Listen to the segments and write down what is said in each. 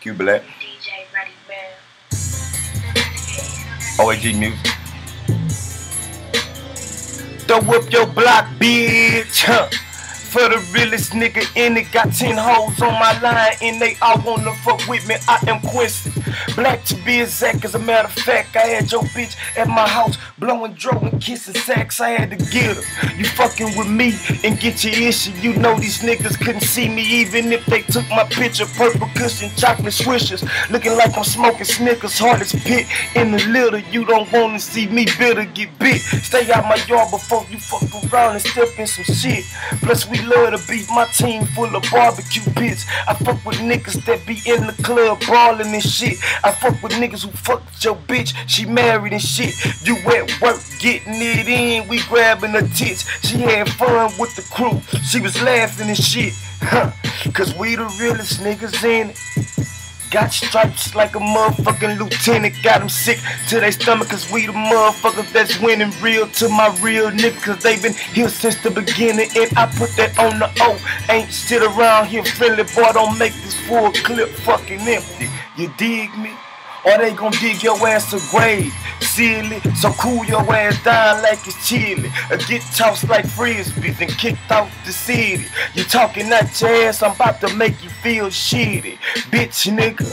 Q Black. OAG Music. Throw up your block, bitch. Huh. For the realest nigga in it, got 10 hoes on my line and they all wanna fuck with me. I am Quincy. Black to be exact, as a matter of fact, I had your bitch at my house blowing dro and kissing sacks. I had to get her. You fucking with me and get your issue. You know these niggas couldn't see me even if they took my picture. Purple cushion, chocolate swishers. Looking like I'm smoking Snickers, hard as pit in the litter. You don't wanna see me bitter get bit. Stay out my yard before you fuck around and step in some shit. Plus, we love to beat my team full of barbecue pits. I fuck with niggas that be in the club brawling and shit. I fuck with niggas who fucked your bitch, she married and shit. You at work getting it in, we grabbing her tits. She had fun with the crew, she was laughing and shit. Huh, Cause we the realest niggas in it. Got stripes like a motherfucking lieutenant. Got them sick to their stomach cause we the motherfuckers that's winning real to my real niggas cause they been here since the beginning and I put that on the O. Ain't shit around here friendly, boy. Don't make this full clip fucking empty. You dig me? Or they gon' dig your ass a grave. Silly, so cool your ass down like it's chilly. Or get tossed like frisbees and kicked out the city. You talking that your ass, I'm about to make you feel shitty. Bitch nigga.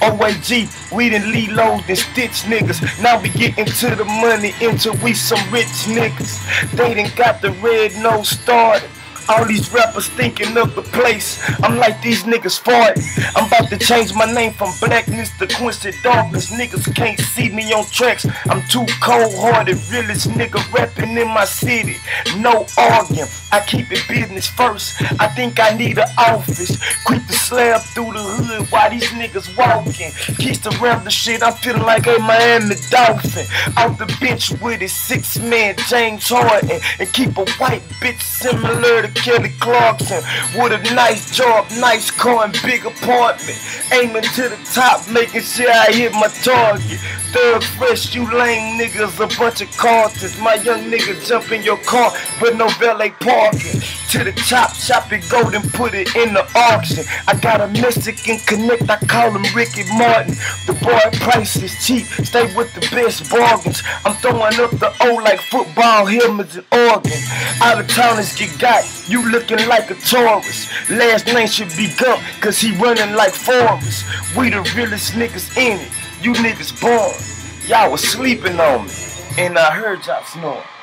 OAG, we done reload and stitch niggas. Now we getting to the money until we some rich niggas. They done got the red nose started. All these rappers thinking of the place. I'm like these niggas farting. I'm about to change my name from blackness to Quincy Darkness. Niggas can't see me on tracks. I'm too cold hearted. Realest nigga rapping in my city. No arguing. I keep it business first. I think I need an office. Quick to slab through the hood while these niggas walking. Keys around the shit. I'm feeling like a Miami Dolphin. Out the bench with his six man James Harden. And keep a white bitch similar to Kelly Clarkson with a nice job, nice car, and big apartment. Aiming to the top, making sure I hit my target. Third fresh, you lame niggas, a bunch of cartons. My young nigga jump in your car, but no valet parking. To the top, shop it gold and put it in the auction. I got a Mexican connect, I call him Ricky Martin. The boy price is cheap, stay with the best bargains. I'm throwing up the O like football helmets and Oregon. Out of towners get got, you looking like a tourist. Last name should be Gump, cause he running like Forrest. We the realest niggas in it, you niggas born. Y'all was sleeping on me, and I heard y'all snoring.